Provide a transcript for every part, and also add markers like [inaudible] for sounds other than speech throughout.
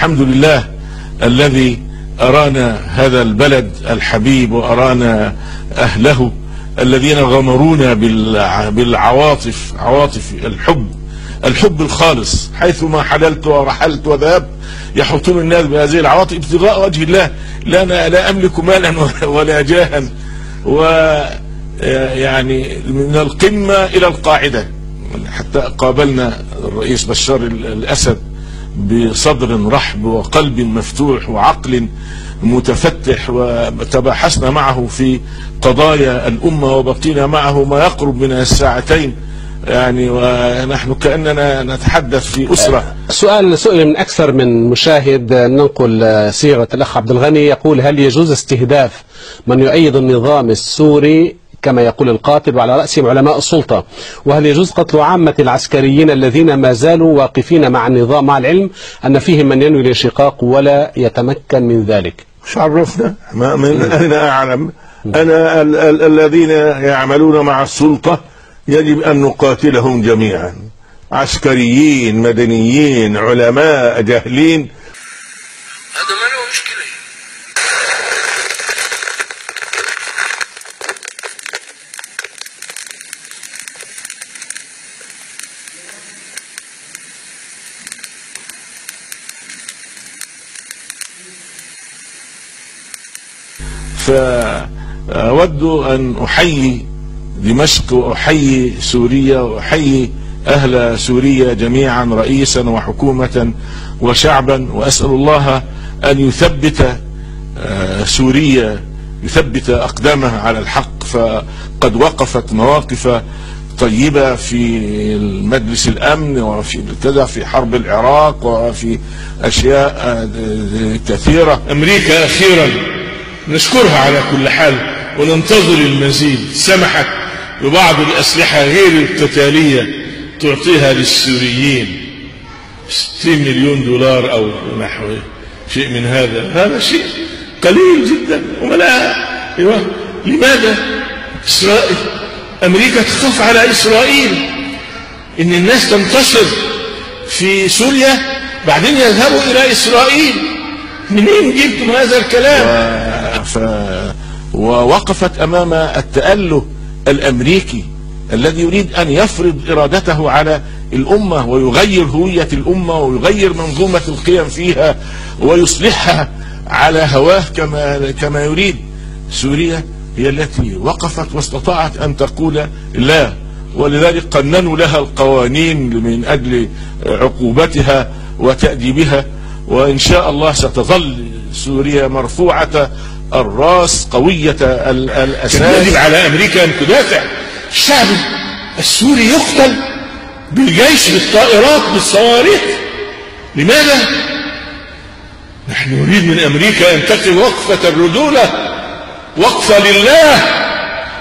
الحمد لله الذي أرانا هذا البلد الحبيب وأرانا أهله الذين غمرونا بالع- بالعواطف عواطف الحب الحب الخالص. حيثما حللت ورحلت وذهبت يحوطون الناس بهذه العواطف ابتغاء وجه الله. لا أنا لا أملك مالا [laughs] ولا جاها. و يعني من القمة إلى القاعدة. حتى قابلنا الرئيس بشار الأسد. بصدر رحب وقلب مفتوح وعقل متفتح وتباحثنا معه في قضايا الأمة وبقينا معه ما يقرب من الساعتين. يعني ونحن كأننا نتحدث في أسرة. سؤال سئل من أكثر من مشاهد ننقل صيغة الأخ عبد الغني يقول هل يجوز استهداف من يؤيد النظام السوري كما يقول القاتل وعلى رأسهم علماء السلطة. وهل يجوز قتل عامة العسكريين الذين ما زالوا واقفين مع النظام مع العلم أن فيهم من ينوي الانشقاق ولا يتمكن من ذلك؟ مش عرفنا ما من أين أعلم. أنا ال- ال- الذين يعملون مع السلطة يجب أن نقاتلهم جميعا. عسكريين مدنيين علماء جاهلين. فأود أن أحيي دمشق وأحيي سوريا وأحيي أهل سوريا جميعا رئيسا وحكومة وشعبا وأسأل الله أن يثبت آه، سوريا يثبت أقدامها على الحق. فقد وقفت مواقف طيبة في مجلس الأمن وفي كذا في حرب العراق وفي أشياء آه، كثيرة. أمريكا أخيرا. نشكرها على كل حال وننتظر المزيد. سمحت ببعض الأسلحة غير القتالية تعطيها للسوريين. 60 مليون دولار أو نحو شيء من هذا. هذا شيء قليل جدا. ولا أيوة. لماذا؟ إسرائيل أمريكا تخاف على إسرائيل. إن الناس تنتشر في سوريا بعدين يذهبوا إلى إسرائيل. منين جبتم هذا الكلام؟ ف... ووقفت أمام التأله الأمريكي الذي يريد أن يفرض إرادته على الأمة ويغير هوية الأمة ويغير منظومة القيم فيها ويصلحها على هواه كما كما يريد. سوريا هي التي وقفت واستطاعت أن تقول لا ولذلك قننوا لها القوانين من أجل عقوبتها وتأديبها. وإن شاء الله ستظل سوريا مرفوعة الراس قوية ال- كان يجب الأساس على أمريكا أن تدافع. الشعب السوري يقتل بالجيش بالطائرات بالصواريخ. لماذا؟ نحن نريد من أمريكا أن تقف وقفة الرجولة وقفة لله.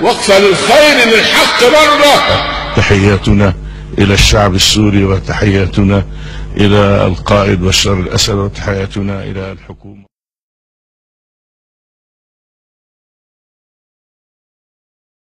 وقفة للخير للحق مرة. تحياتنا إلى الشعب السوري وتحياتنا إلى القائد بشار الأسد وتحياتنا إلى الحكومة.